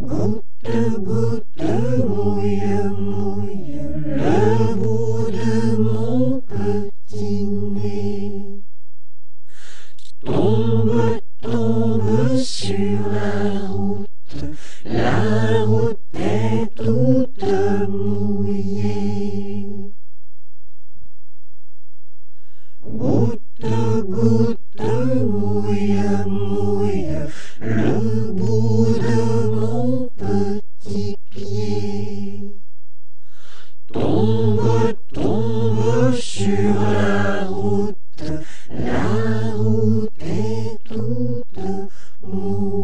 Goutte, goutte, mouille, mouille le bout de mon petit nez. Tombe, tombe sur la route, la route est toute mouillée. Goutte, goutte, tombe, tombe sur la route, la route est toute mou.